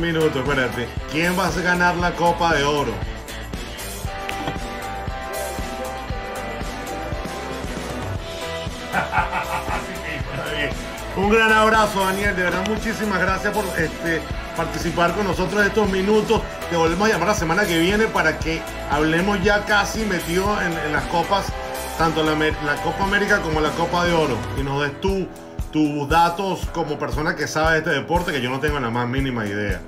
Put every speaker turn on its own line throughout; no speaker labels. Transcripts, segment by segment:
minuto, espérate. ¿Quién va a ganar la Copa de Oro? Un gran abrazo, Daniel. De verdad, muchísimas gracias por este, participar con nosotros estos minutos. Te volvemos a llamar la semana que viene para que hablemos ya casi metido en, en las copas, tanto la, la, Copa América como la Copa de Oro. Y nos des tú tus datos como persona que sabe de este deporte, que yo no tengo la más mínima idea.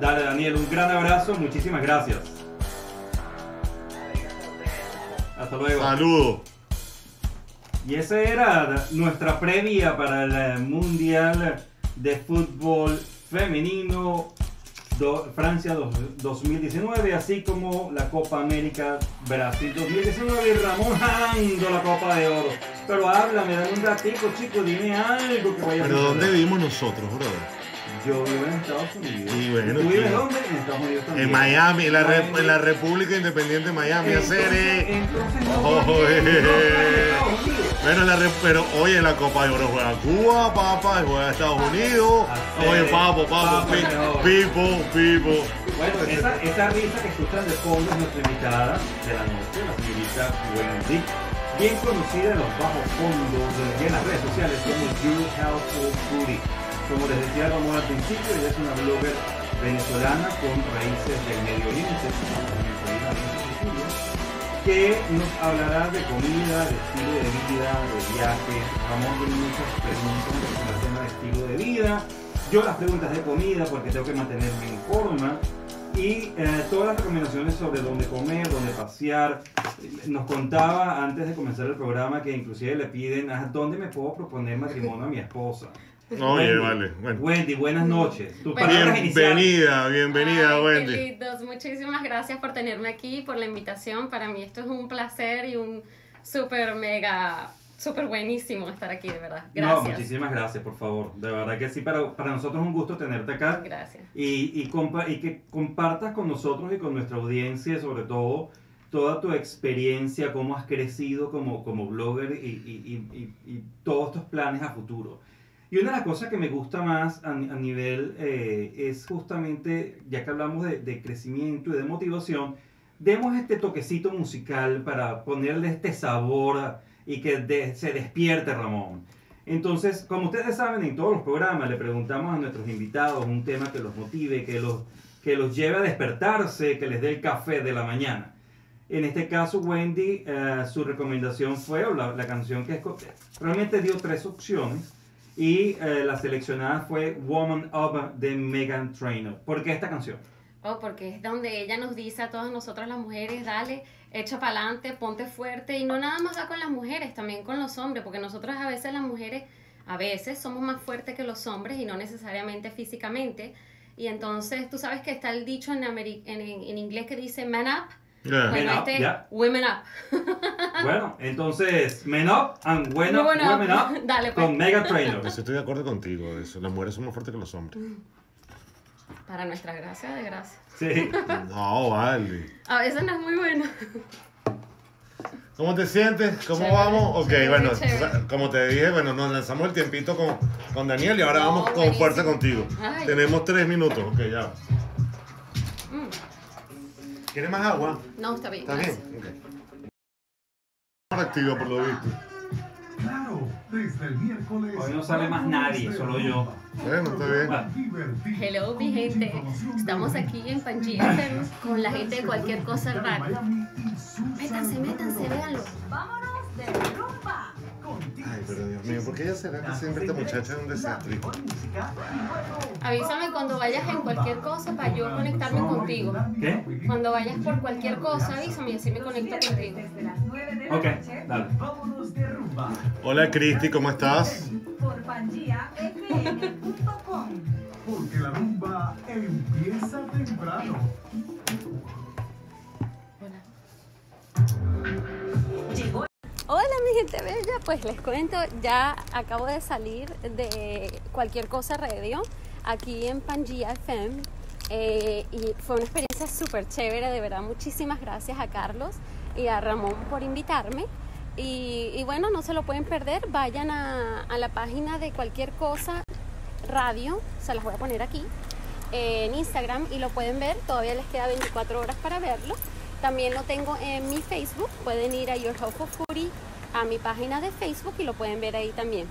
Dale, Daniel, un gran abrazo. Muchísimas gracias. Hasta luego.
Saludos.
Y esa era nuestra previa para el Mundial de Fútbol Femenino Francia 2019, así como la Copa América Brasil 2019 y Ramón ganando la Copa de Oro. Pero háblame, dame un ratico, chico, dime algo que vaya
a Pero ¿dónde vivimos nosotros, brother?
Yo vivo en Estados Unidos.
Y bueno,
¿Tú vives dónde? En Estados Unidos también.
En Miami, en la, Re, en la República Independiente de Miami.
Entonces, entonces no,
Oh, eh. Bueno, la re- pero oye, la Copa de Oro juega Cuba, papá, juega Estados Unidos.
Ah,
Oye,
eh,
papo, papo,
papo,
pipo, pipo.
Bueno, esa, esa risa que escuchan de fondo es nuestra invitada de la noche, la señorita Wendy, bien conocida en los bajos fondos de- y en las redes sociales como You Household Foodie. Como les decía Ramón al principio, ella es una blogger venezolana con raíces del Medio Oriente, que nos hablará de comida, de estilo de vida, de viajes. Ramón tiene muchas preguntas con el tema de estilo de vida. Yo las preguntas de comida porque tengo que mantenerme en forma. Y eh, todas las recomendaciones sobre dónde comer, dónde pasear. Nos contaba antes de comenzar el programa que inclusive le piden a dónde me puedo proponer matrimonio a mi esposa.
Oye,
Wendy,
vale. Bueno.
Wendy, buenas noches. Tus
Bueno.
palabras iniciales.
Bienvenida, bienvenida,
Ay,
Wendy.
lindos. Muchísimas gracias por tenerme aquí, por la invitación. Para mí esto es un placer y un súper mega, súper buenísimo estar aquí, de verdad.
No,
Gracias.
muchísimas gracias, por favor. De verdad que sí, para, para nosotros es un gusto tenerte acá.
Gracias.
y, y, compa- y que compartas con nosotros y con nuestra audiencia, sobre todo, toda tu experiencia, cómo has crecido como, como blogger y, y- y- y- y todos tus planes a futuro. Y una de las cosas que me gusta más a, nivel eh, es justamente, ya que hablamos de, crecimiento y de motivación, demos este toquecito musical para ponerle este sabor y que se despierte Ramón. Entonces, como ustedes saben, en todos los programas le preguntamos a nuestros invitados un tema que los motive, que los, que los lleve a despertarse, que les dé el café de la mañana. En este caso, Wendy, eh, su recomendación fue, la canción que escogió, realmente dio tres opciones y eh, la seleccionada fue Woman Up de Megan Trainor. ¿Por qué esta canción?
Oh, porque es donde ella nos dice a todas nosotras las mujeres, dale, echa para adelante, ponte fuerte. Y no nada más va con las mujeres, también con los hombres, porque nosotras a veces las mujeres, a veces somos más fuertes que los hombres y no necesariamente físicamente. Y entonces tú sabes que está el dicho en, ameri- en, en- inglés que dice man up.
Ya.
Bueno,
Man up,
este,
ya.
women up.
Bueno, entonces, Men Up and When Up,
up.
Women Up
Dale, pues.
con Megan Trainor.
Eso estoy de acuerdo contigo. Eso. Las mujeres son más fuertes que los hombres.
Para nuestra gracia de gracia.
Sí.
No, vale.
A veces no es muy bueno.
¿Cómo te sientes? ¿Cómo
Chévere,
vamos? Ok,
chévere,
bueno,
chévere.
como te dije, bueno, nos lanzamos el tiempito con, con Daniel y ahora
No,
vamos con
buenísimo.
fuerza contigo.
Ay.
Tenemos tres minutos, ok, ya.
Mm,
¿Quieres más agua?
No, está bien.
¿Está bien?
gracias.
Por lo visto.
Claro, desde el miércoles.
Hoy no sale más nadie, solo yo.
Bueno, está bien.
Hello, mi gente. Estamos aquí en FM con la gente de cualquier cosa rara. Métanse, métanse, véanlo.
Vámonos de rumba.
Ay, pero Dios mío, ¿por qué ella será que siempre esta muchacha es un desastre?
Avísame cuando vayas en cualquier cosa para yo conectarme contigo.
¿Qué?
Cuando vayas por cualquier cosa, avísame y así me conecto contigo.
Desde las 9 de la
Ok, dale.
Vámonos de rumba.
Hola Cristi, ¿cómo estás?
Por.
Porque la rumba empieza temprano.
Gente bella, pues les cuento, ya acabo de salir de cualquier cosa radio aquí en Pangea FM eh, y fue una experiencia súper chévere, de verdad muchísimas gracias a Carlos y a Ramón por invitarme Y, bueno, no se lo pueden perder. Vayan a, la página de cualquier cosa radio, se las voy a poner aquí, en Instagram y lo pueden ver. Todavía les queda 24 horas para verlo. También lo tengo en mi Facebook. Pueden ir a Your Hope of Foodie, a mi página de Facebook y lo pueden ver ahí también.